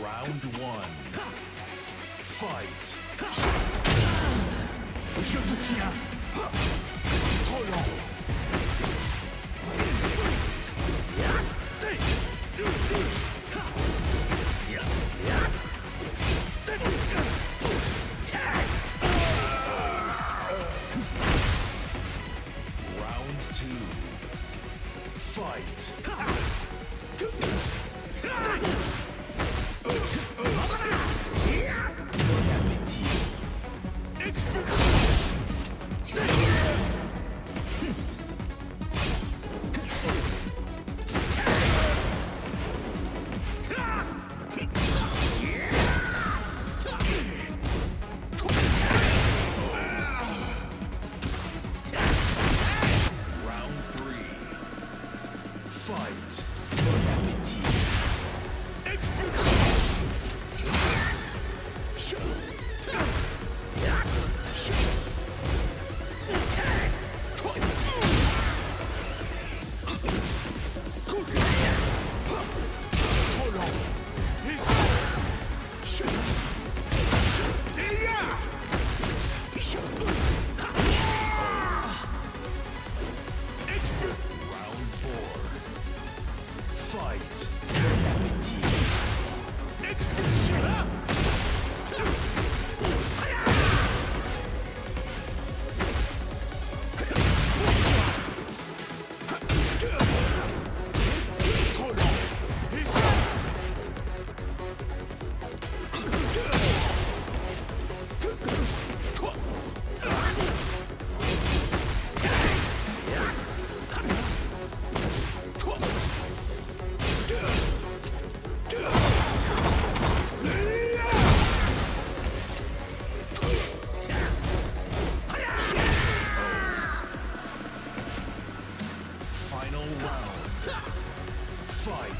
Round one. Fight. Je te tiens. Trop two. Fight. Ah! Final round. Fight.